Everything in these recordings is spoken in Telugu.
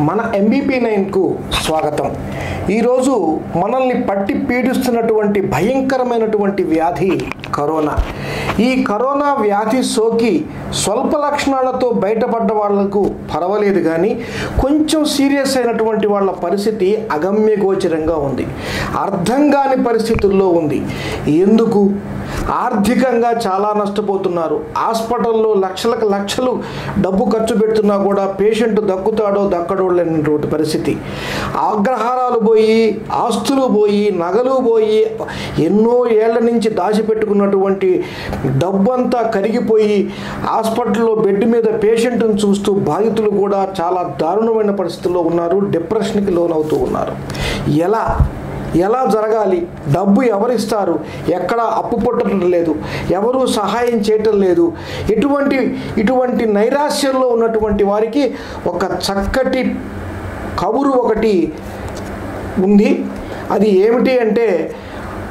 మన ఎంబీపీ నైన్కు స్వాగతం. ఈరోజు మనల్ని పట్టి పీడిస్తున్నటువంటి భయంకరమైనటువంటి వ్యాధి కరోనా. ఈ కరోనా వ్యాధి సోకి స్వల్ప లక్షణాలతో బయటపడ్డ వాళ్ళకు పర్వాలేదు కానీ కొంచెం సీరియస్ అయినటువంటి వాళ్ళ పరిస్థితి అగమ్యగోచరంగా ఉంది. అర్థం కాని పరిస్థితుల్లో ఉంది. ఎందుకు? ఆర్థికంగా చాలా నష్టపోతున్నారు. హాస్పిటల్లో లక్షలకు లక్షలు డబ్బు ఖర్చు పెడుతున్నా కూడా పేషెంట్ దక్కుతాడో దక్కడో లేనటువంటి పరిస్థితి. అగ్రహారాలు పోయి ఆస్తులు పోయి నగలు పోయి ఎన్నో ఏళ్ళ నుంచి దాచిపెట్టుకున్నటువంటి డబ్బంతా కరిగిపోయి హాస్పిటల్లో బెడ్ మీద పేషెంట్ను చూస్తూ బాధితులు కూడా చాలా దారుణమైన పరిస్థితుల్లో ఉన్నారు డిప్రెషన్కి లోనవుతూ ఉన్నారు. ఎలా? ఎలా జరగాలి? డబ్బు ఎవరిస్తారు? ఎక్కడ అప్పు పుట్టడం లేదు. ఎవరు సహాయం చేయటం లేదు. ఇటువంటి ఇటువంటి నైరాశ్యంలో ఉన్నటువంటి వారికి ఒక చక్కటి కబురు ఒకటి ఉంది. అది ఏమిటి అంటే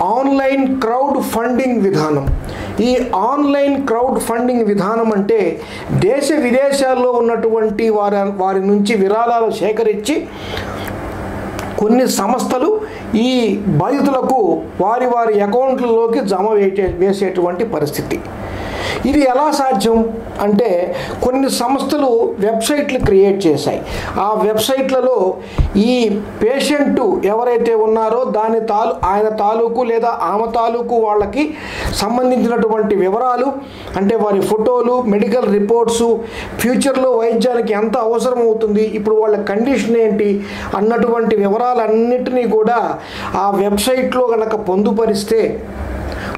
ఆన్లైన్ క్రౌడ్ ఫండింగ్ విధానం. ఈ ఆన్లైన్ క్రౌడ్ ఫండింగ్ విధానం అంటే దేశ విదేశాల్లో ఉన్నటువంటి వారి వారి నుంచి విరాళాలు సేకరించి కొన్ని సంస్థలు ఈ బాధితులకు వారి వారి అకౌంట్లలోకి జమ వేసే వేసేటువంటి పరిస్థితి. ఇది ఎలా సాధ్యం? అంటే కొన్ని సంస్థలు వెబ్సైట్లు క్రియేట్ చేశాయి. ఆ వెబ్సైట్లలో ఈ పేషెంట్ ఎవరైతే ఉన్నారో దాని తాలు ఆయన తాలూకు లేదా ఆమె తాలూకు వాళ్ళకి సంబంధించినటువంటి వివరాలు అంటే వారి ఫోటోలు మెడికల్ రిపోర్ట్సు ఫ్యూచర్లో వైద్యానికి ఎంత అవసరం అవుతుంది ఇప్పుడు వాళ్ళ కండిషన్ ఏంటి అన్నటువంటి వివరాలన్నిటినీ కూడా ఆ వెబ్సైట్లో కనుక పొందుపరిస్తే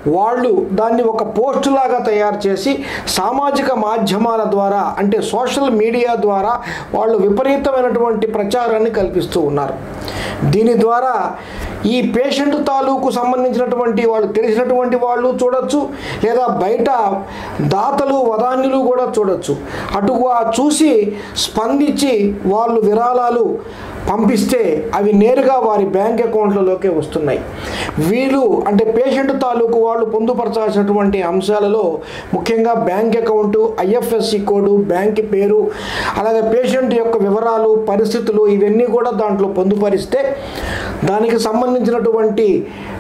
వాళ్ళు దాన్ని ఒక పోస్ట్ లాగా తయారు చేసి సామాజిక మాధ్యమాల ద్వారా అంటే సోషల్ మీడియా ద్వారా వాళ్ళు విపరీతమైనటువంటి ప్రచారాన్ని కల్పిస్తూ ఉన్నారు. దీని ద్వారా ఈ పేషెంట్ తాలూకు సంబంధించినటువంటి వాళ్ళు తెలిసినటువంటి వాళ్ళు చూడొచ్చు లేదా బయట దాతలు వదాన్యులు కూడా చూడొచ్చు. అటు చూసి స్పందించి వాళ్ళు విరాళాలు పంపిస్తే అవి నేరుగా వారి బ్యాంక్ అకౌంట్లలోకే వస్తున్నాయి. వీళ్ళు అంటే పేషెంట్ తాలూకు వాళ్ళు పొందుపరచాల్సినటువంటి అంశాలలో ముఖ్యంగా bank account IFSC code bank పేరు అలాగే పేషెంట్ యొక్క వివరాలు పరిస్థితులు ఇవన్నీ కూడా దాంట్లో పొందుపరిస్తే దానికి సంబంధించినటువంటి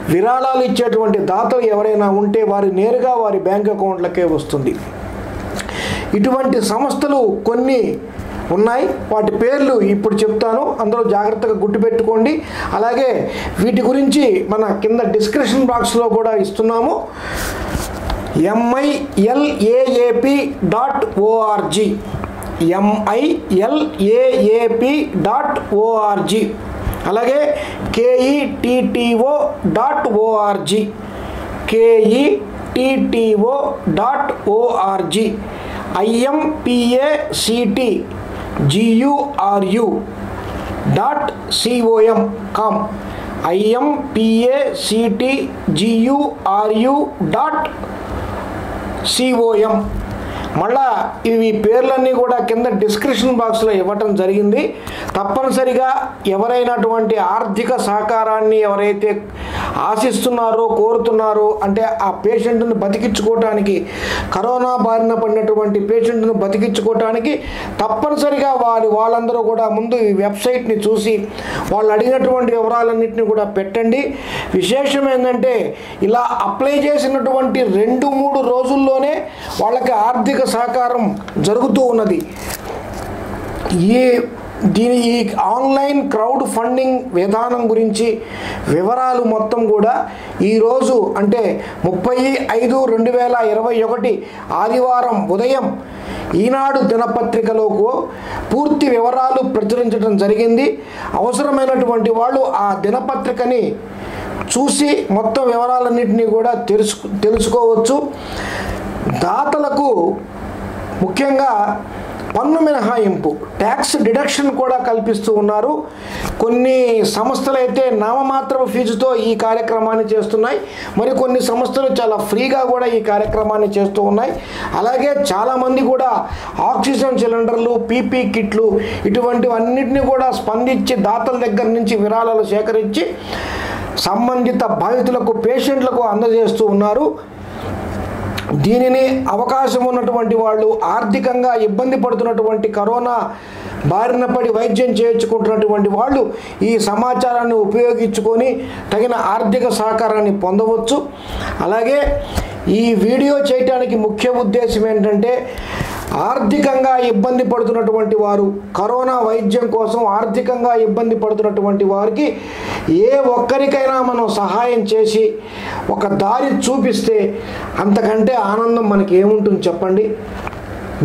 విరాళాలు ఇచ్చేటువంటి దాతలు ఎవరైనా ఉంటే వారి నేరుగా వారి బ్యాంక్ అకౌంట్లకే వస్తుంది. ఇటువంటి సంస్థలు కొన్ని ఉన్నాయి. వాటి పేర్లు ఇప్పుడు చెప్తాను. అందులో జాగ్రత్తగా గుర్తుపెట్టుకోండి అలాగే వీటి గురించి మన కింద డిస్క్రిప్షన్ బాక్స్లో కూడా ఇస్తున్నాము. MILAAP dot ORG MILAAP dot ORG అలాగే KETTO dot ORG KETTO dot ORG IMPACT GURU dot COM com IMPACT GURU dot COM మళ్ళా ఇవి పేర్లన్నీ కూడా కింద డిస్క్రిప్షన్ బాక్స్లో ఇవ్వటం జరిగింది. తప్పనిసరిగా ఎవరైనటువంటి ఆర్థిక సహకారాన్ని ఎవరైతే ఆశిస్తున్నారో కోరుతున్నారో అంటే ఆ పేషెంట్ను బతికించుకోవటానికి కరోనా బారిన పడినటువంటి పేషెంట్ను బతికించుకోవటానికి తప్పనిసరిగా వారి వాళ్ళందరూ కూడా ముందు ఈ వెబ్సైట్ని చూసి వాళ్ళు అడిగినటువంటి వివరాలన్నింటినీ కూడా పెట్టండి. విశేషం ఏంటంటే ఇలా అప్లై చేసినటువంటి రెండు మూడు రోజుల్లోనే వాళ్ళకి ఆర్థిక సహకారం జరుగుతూ ఉన్నది. ఈ దీని ఈ ఆన్లైన్ క్రౌడ్ ఫండింగ్ విధానం గురించి వివరాలు మొత్తం కూడా ఈరోజు అంటే ముప్పై ఐదు రెండు వేల ఇరవై ఒకటి ఆదివారం ఉదయం ఈనాడు దినపత్రికలోకు పూర్తి వివరాలు ప్రచురించడం జరిగింది. అవసరమైనటువంటి వాళ్ళు ఆ దినపత్రికని చూసి మొత్తం వివరాలన్నింటినీ కూడా తెలుసు తెలుసుకోవచ్చు. దాతలకు ముఖ్యంగా పన్ను మినహాయింపు ట్యాక్స్ డిడక్షన్ కూడా కల్పిస్తూ ఉన్నారు. కొన్ని సంస్థలు అయితే నామమాత్రపు ఫీజుతో ఈ కార్యక్రమాన్ని చేస్తున్నాయి. మరి కొన్ని సంస్థలు చాలా ఫ్రీగా కూడా ఈ కార్యక్రమాన్ని చేస్తూ ఉన్నాయి. అలాగే చాలామంది కూడా ఆక్సిజన్ సిలిండర్లు పీపీ కిట్లు ఇటువంటివన్నిటిని కూడా స్పందించి దాతల దగ్గర నుంచి విరాళాలు సేకరించి సంబంధిత బాధితులకు పేషెంట్లకు అందజేస్తూ ఉన్నారు. దీనిని అవకాశం ఉన్నటువంటి వాళ్ళు ఆర్థికంగా ఇబ్బంది పడుతున్నటువంటి కరోనా బారిన పడి వైద్యం చేయించుకుంటున్నటువంటి వాళ్ళు ఈ సమాచారాన్ని ఉపయోగించుకొని తగిన ఆర్థిక సహకారాన్ని పొందవచ్చు. అలాగే ఈ వీడియో చేయటానికి ముఖ్య ఉద్దేశం ఏంటంటే ఆర్థికంగా ఇబ్బంది పడుతున్నటువంటి వారు కరోనా వైద్యం కోసం ఆర్థికంగా ఇబ్బంది పడుతున్నటువంటి వారికి ఏ ఒక్కరికైనా మనం సహాయం చేసి ఒక దారి చూపిస్తే అంతకంటే ఆనందం మనకి ఏముంటుంది చెప్పండి?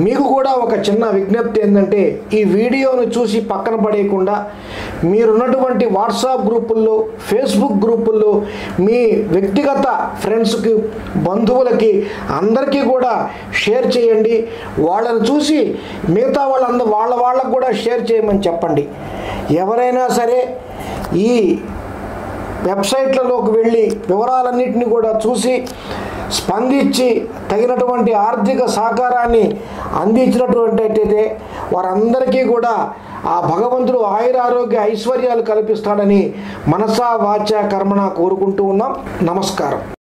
మీకు కూడా ఒక చిన్న విజ్ఞప్తి ఏంటంటే ఈ వీడియోను చూసి పక్కన పడేయకుండా మీరున్నటువంటి వాట్సాప్ గ్రూపుల్లో ఫేస్బుక్ గ్రూపుల్లో మీ వ్యక్తిగత ఫ్రెండ్స్కి బంధువులకి అందరికీ కూడా షేర్ చేయండి. వాళ్ళని చూసి మిగతా వాళ్ళందరూ వాళ్ళ వాళ్ళకు కూడా షేర్ చేయమని చెప్పండి. ఎవరైనా సరే ఈ వెబ్సైట్లలోకి వెళ్ళి వివరాలన్నింటినీ కూడా చూసి స్పందించి తగినటువంటి ఆర్థిక సహకారాన్ని అందించినటువంటి అయితే వారందరికీ కూడా ఆ భగవంతుడు ఆయురారోగ్య ఐశ్వర్యాలు కల్పిస్తాడని మనసా వాచ కర్మణ కోరుకుంటూ ఉన్నాం. నమస్కారం.